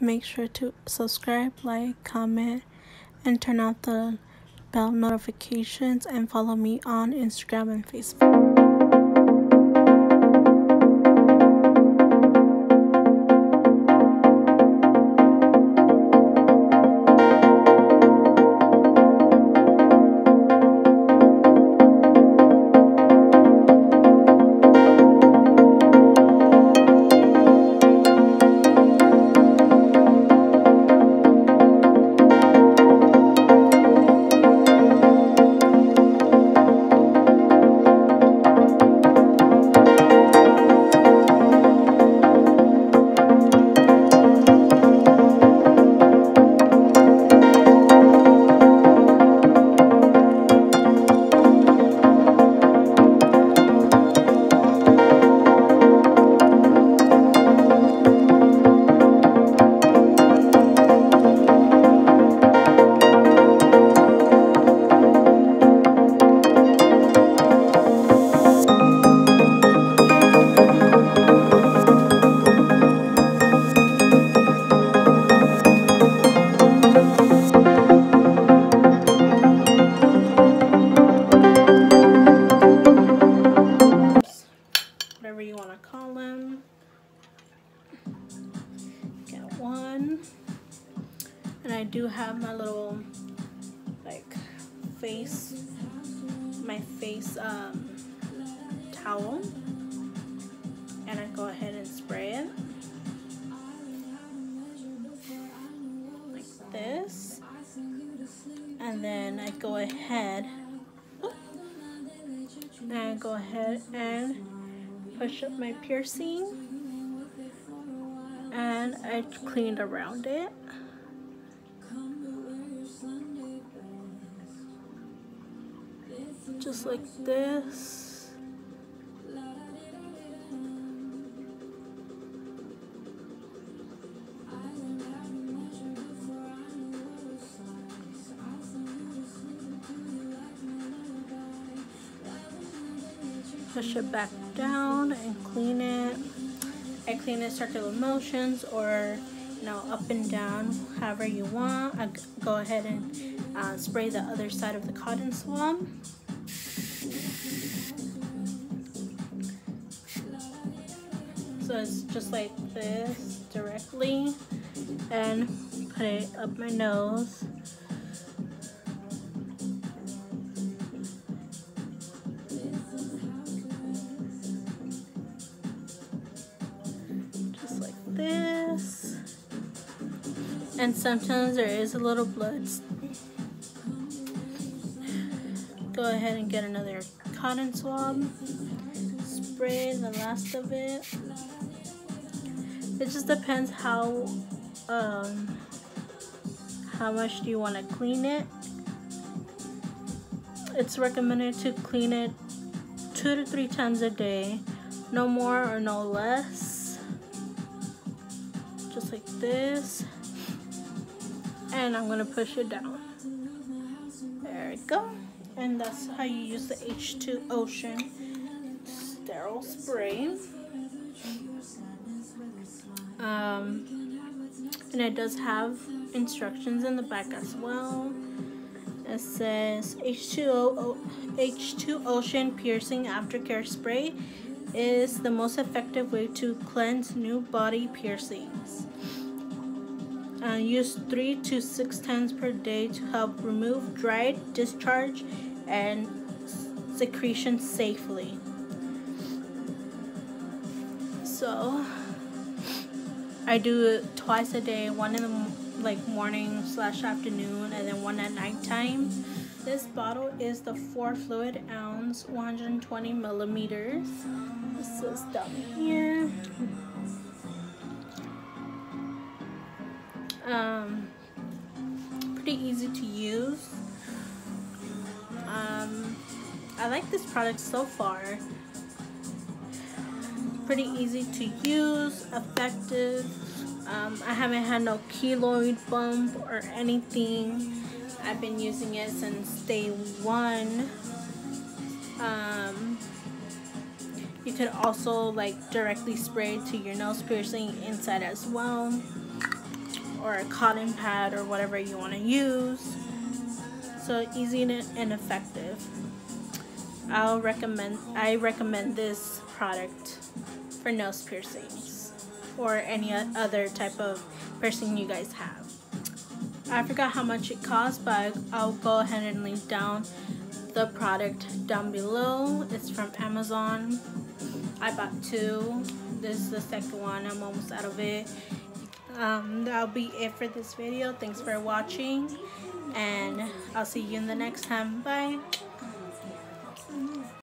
make sure to subscribe, like, comment, and turn on the bell notifications and follow me on Instagram and Facebook. I do have my little like face my face um, towel. And I go ahead and spray it. Like this. And then I go ahead. And go ahead and push up my piercing and I cleaned around it just like this. Push it back down and clean it. I clean it circular motions or you know up and down however you want. I go ahead and uh, spray the other side of the cotton swab. So it's just like this directly and put it up my nose. And sometimes there is a little blood. Go ahead and get another cotton swab. Spray the last of it. It just depends how um, how much do you want to clean it. It's recommended to clean it two to three times a day. No more or no less. Just like this and I'm gonna push it down there we go and that's how you use the H2Ocean sterile spray um, and it does have instructions in the back as well. It says H2O H2Ocean Piercing Aftercare Spray is the most effective way to cleanse new body piercings. Uh, use three to six times per day to help remove dried discharge and secretion safely. So I do it twice a day, one in the like morning slash afternoon and then one at nighttime. This bottle is the 4 fluid ounce, 120 millimeters. This is down here. Um, pretty easy to use. Um, I like this product so far pretty easy to use, effective. Um, I haven't had no keloid bump or anything. I've been using it since day one. Um, you could also like directly spray to your nose piercing inside as well. A cotton pad or whatever you want to use. So easy and effective. I'll recommend I recommend this product for nose piercings or any other type of piercing you guys have. I forgot how much it costs, but I'll go ahead and link down the product down below. It's from Amazon. I bought two. This is the second one. I'm almost out of it. Um, that'll be it for this video. Thanks for watching. And I'll see you in the next time. Bye.